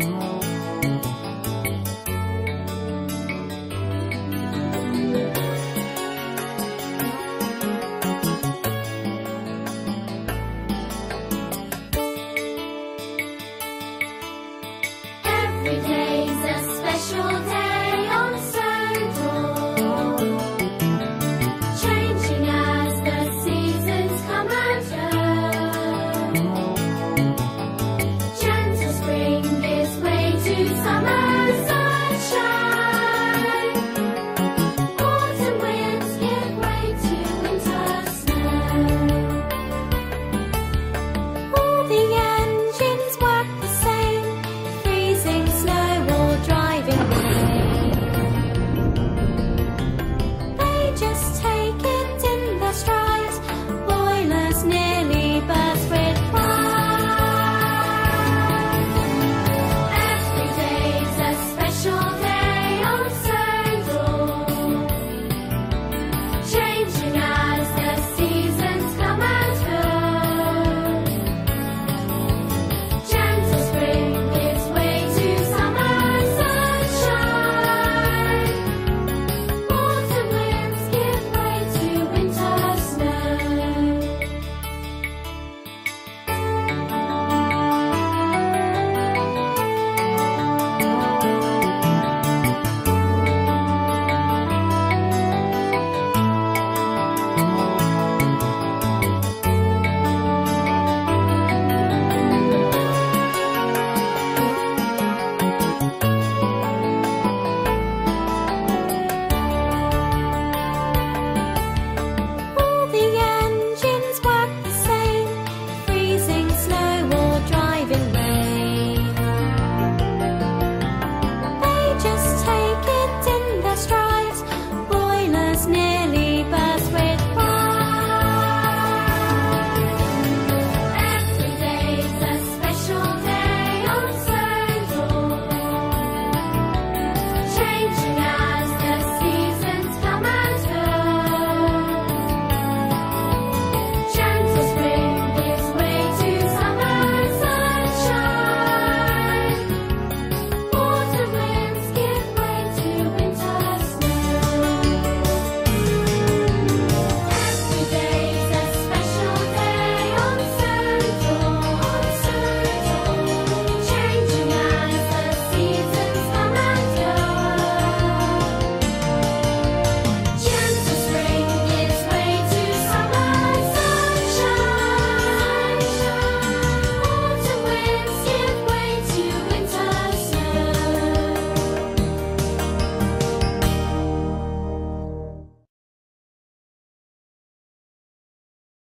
Every nearly